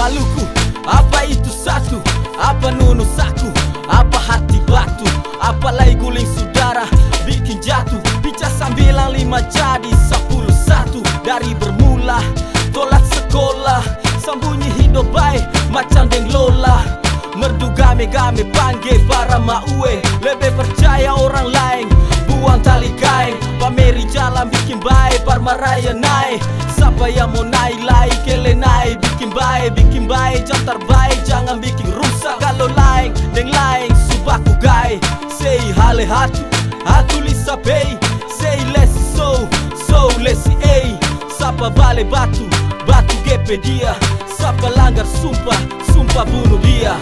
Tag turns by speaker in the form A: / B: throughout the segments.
A: Maluku. Apa itu satu? Apa nunu saku? Apa hati batu? Apa lagi guling saudara Bikin jatuh? Bica sambilan lima jadi sepuluh satu. Dari bermula Tolak sekolah Sambunyi hidup baik Macam deng lola. Merdu game-game panggil para maue. Lebih percaya orang lain Buang tali kain Pameri jalan bikin baik Parmaraya naik. Siapa yang mau naik lain Kele naik. Bikin baik Bikin baik Jangan terbaik. Jangan bikin rusak Kalau lain Deng lain Subaku gai. Say hale hatu Hatu lisa pay Say lesi so So lesi eh Siapa bale batu Batu gepe dia. Siapa langgar sumpah Sumpah bunuh dia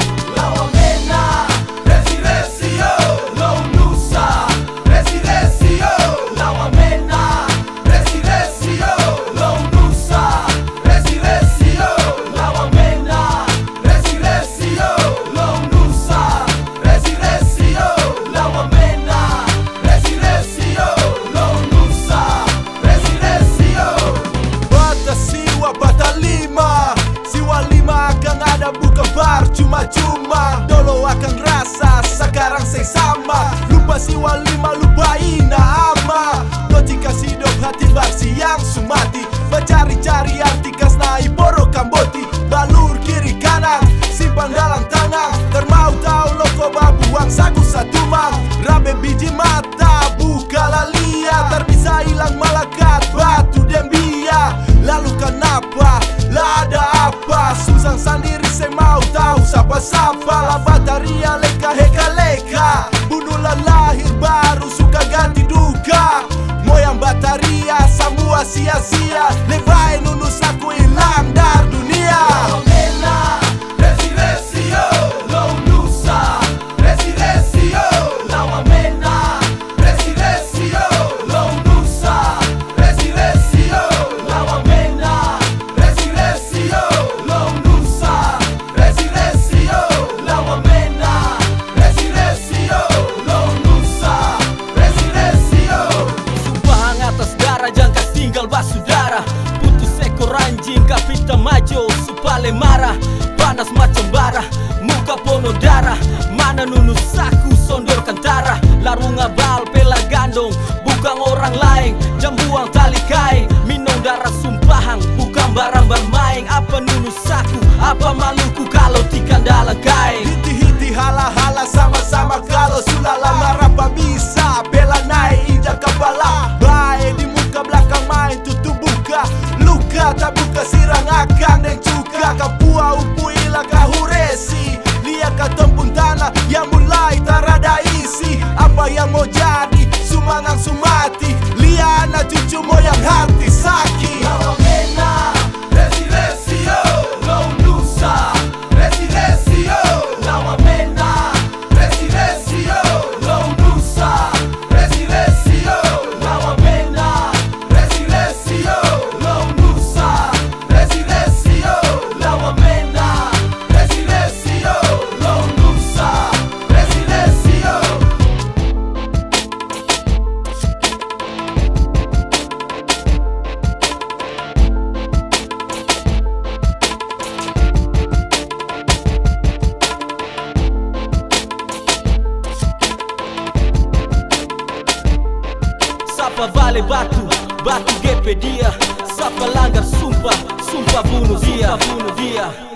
B: cuma-cuma Dolo akan rasa sekarang saya sama. Lupa siwa lima lupa ina ama. Ketika hidup hati baksi yang sumati. Mencari-cari arti kasnai Apa
A: maluku kalau tikan dalam kain?
B: Hiti-hiti hala-hala sama-sama Kalau sudah lama rapa bisa Bela naik injak kepala. Baik di muka belakang main tutup buka Luka tak buka sirang akan dan cuka. Kapua upu ila kahuresi Lihat ketempun tanah yang mulai tarada isi. Apa yang mau jadi sumangang sumati. Lihat anak cucu moyang
A: Siapa vale batu, batu gepe dia Siapa sumpa sumpah, sumpah bunuh bunuh dia